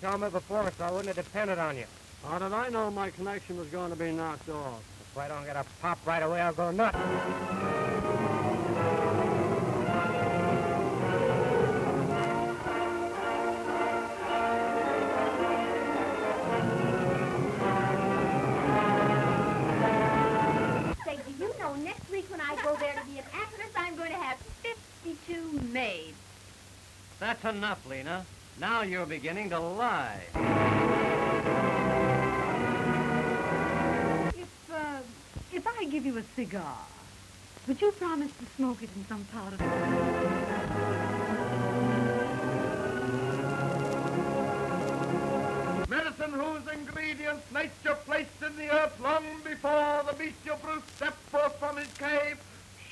saw me before, so I wouldn't have depended on you. How did I know my connection was going to be knocked off? If I don't get a pop right away, I'll go nuts. Say, do you know next week when I go there to be an actress, I'm going to have 52 maids. That's enough, Lena. Now you're beginning to lie. If, uh, if I give you a cigar, would you promise to smoke it in some part of... the... Medicine whose ingredients nature placed in the earth long before the bestial brute stepped forth from his cave,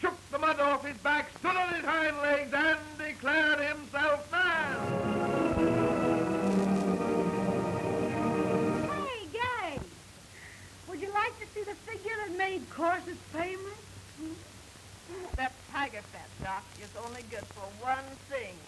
shook the mud off his back, stood on his hind legs, course, it's painless. That tiger fat, Doc, is only good for one thing.